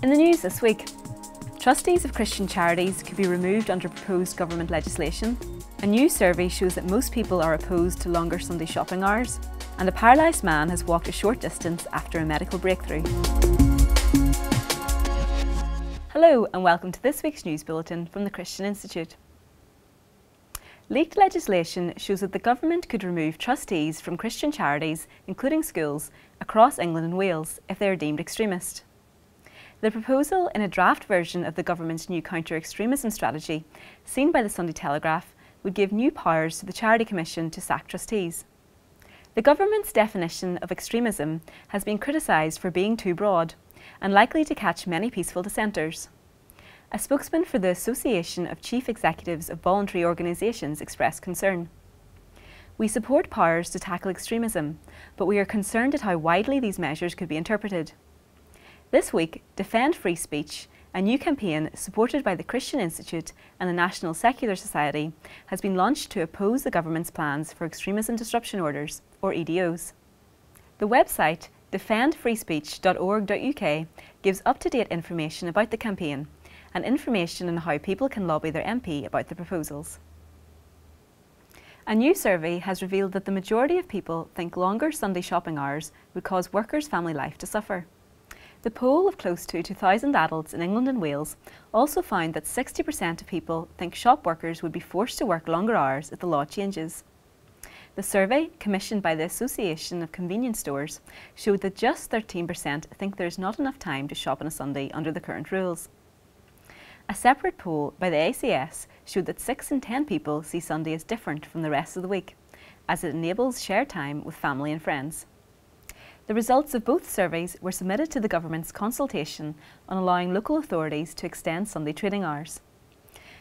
In the news this week, trustees of Christian charities could be removed under proposed government legislation. A new survey shows that most people are opposed to longer Sunday shopping hours. And a paralysed man has walked a short distance after a medical breakthrough. Hello and welcome to this week's news bulletin from the Christian Institute. Leaked legislation shows that the government could remove trustees from Christian charities, including schools, across England and Wales if they are deemed extremist. The proposal in a draft version of the government's new counter-extremism strategy, seen by the Sunday Telegraph, would give new powers to the Charity Commission to sack trustees. The government's definition of extremism has been criticised for being too broad and likely to catch many peaceful dissenters. A spokesman for the Association of Chief Executives of Voluntary Organisations expressed concern. We support powers to tackle extremism, but we are concerned at how widely these measures could be interpreted. This week, Defend Free Speech, a new campaign supported by the Christian Institute and the National Secular Society, has been launched to oppose the government's plans for extremism and disruption orders, or EDOs. The website defendfreespeech.org.uk gives up-to-date information about the campaign and information on how people can lobby their MP about the proposals. A new survey has revealed that the majority of people think longer Sunday shopping hours would cause workers' family life to suffer. The poll of close to 2,000 adults in England and Wales also found that 60% of people think shop workers would be forced to work longer hours if the law changes. The survey, commissioned by the Association of Convenience Stores, showed that just 13% think there is not enough time to shop on a Sunday under the current rules. A separate poll by the ACS showed that 6 in 10 people see Sunday as different from the rest of the week, as it enables shared time with family and friends. The results of both surveys were submitted to the government's consultation on allowing local authorities to extend Sunday trading hours.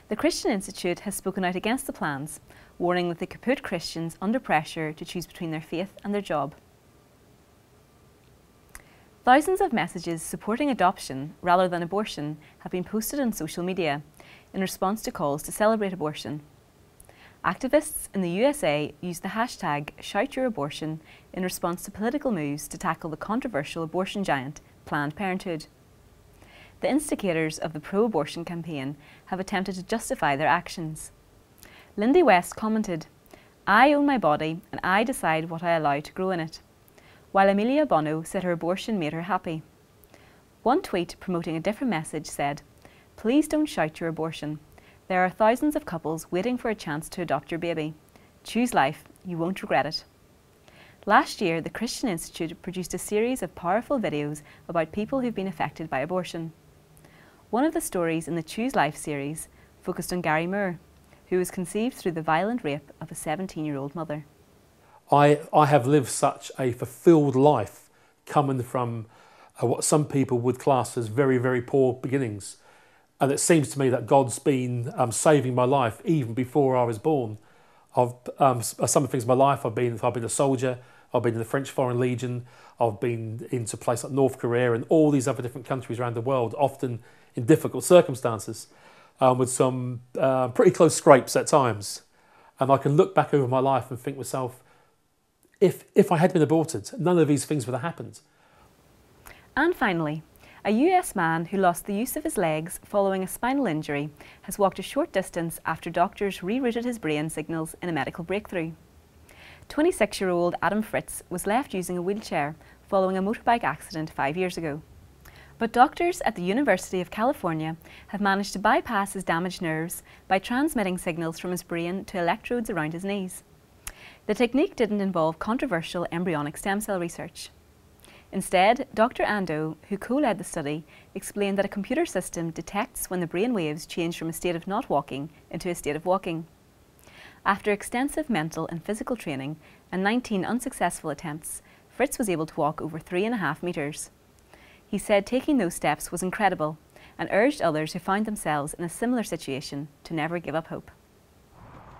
The Christian Institute has spoken out against the plans, warning that they could put Christians under pressure to choose between their faith and their job. Thousands of messages supporting adoption rather than abortion have been posted on social media in response to calls to celebrate abortion. Activists in the USA used the hashtag ShoutYourAbortion in response to political moves to tackle the controversial abortion giant, Planned Parenthood. The instigators of the pro-abortion campaign have attempted to justify their actions. Lindy West commented, I own my body and I decide what I allow to grow in it, while Amelia Bonow said her abortion made her happy. One tweet promoting a different message said, Please don't shout your abortion. There are thousands of couples waiting for a chance to adopt your baby. Choose life, you won't regret it. Last year, the Christian Institute produced a series of powerful videos about people who've been affected by abortion. One of the stories in the Choose Life series focused on Gary Moore, who was conceived through the violent rape of a 17-year-old mother. I, I have lived such a fulfilled life coming from uh, what some people would class as very, very poor beginnings. And it seems to me that God's been um, saving my life even before I was born. I've, um, some of the things in my life, I've been, I've been a soldier, I've been in the French Foreign Legion, I've been into places like North Korea and all these other different countries around the world, often in difficult circumstances, um, with some uh, pretty close scrapes at times. And I can look back over my life and think myself, if, if I had been aborted, none of these things would have happened. And finally, a US man who lost the use of his legs following a spinal injury has walked a short distance after doctors rerouted his brain signals in a medical breakthrough. 26-year-old Adam Fritz was left using a wheelchair following a motorbike accident five years ago. But doctors at the University of California have managed to bypass his damaged nerves by transmitting signals from his brain to electrodes around his knees. The technique didn't involve controversial embryonic stem cell research. Instead, Dr. An Do, who co-led the study, explained that a computer system detects when the brain waves change from a state of not walking into a state of walking. After extensive mental and physical training and 19 unsuccessful attempts, Fritz was able to walk over three and a half metres. He said taking those steps was incredible and urged others who found themselves in a similar situation to never give up hope.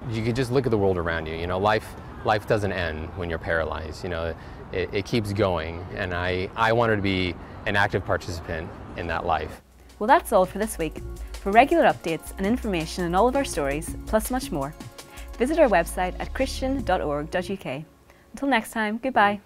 You can just look at the world around you. You know, life, life doesn't end when you're paralyzed. You know, it, it keeps going. And I, I wanted to be an active participant in that life. Well, that's all for this week. For regular updates and information on all of our stories, plus much more, visit our website at christian.org.uk. Until next time, goodbye.